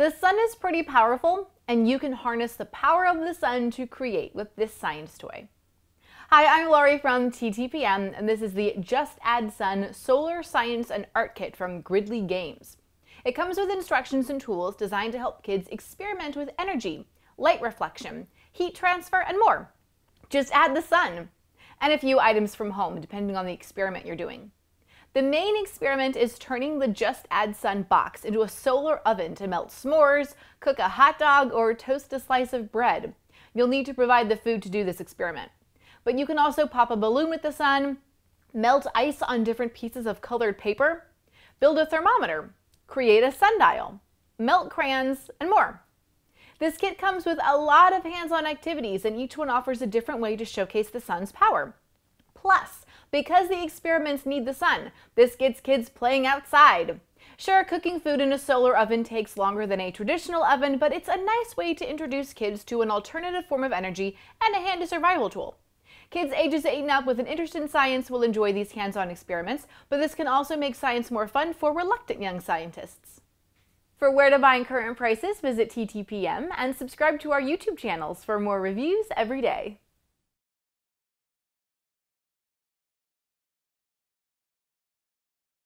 The sun is pretty powerful, and you can harness the power of the sun to create with this science toy. Hi, I'm Laurie from TTPM, and this is the Just Add Sun Solar Science and Art Kit from Griddly Games. It comes with instructions and tools designed to help kids experiment with energy, light reflection, heat transfer, and more. Just add the sun, and a few items from home, depending on the experiment you're doing. The main experiment is turning the Just Add Sun box into a solar oven to melt s'mores, cook a hot dog, or toast a slice of bread. You'll need to provide the food to do this experiment. But you can also pop a balloon with the sun, melt ice on different pieces of colored paper, build a thermometer, create a sundial, melt crayons, and more. This kit comes with a lot of hands-on activities and each one offers a different way to showcase the sun's power. Plus, because the experiments need the sun, this gets kids playing outside. Sure, cooking food in a solar oven takes longer than a traditional oven, but it's a nice way to introduce kids to an alternative form of energy and a handy survival tool. Kids ages 8 and up with an interest in science will enjoy these hands-on experiments, but this can also make science more fun for reluctant young scientists. For where to buy and current prices, visit TTPM and subscribe to our YouTube channels for more reviews every day.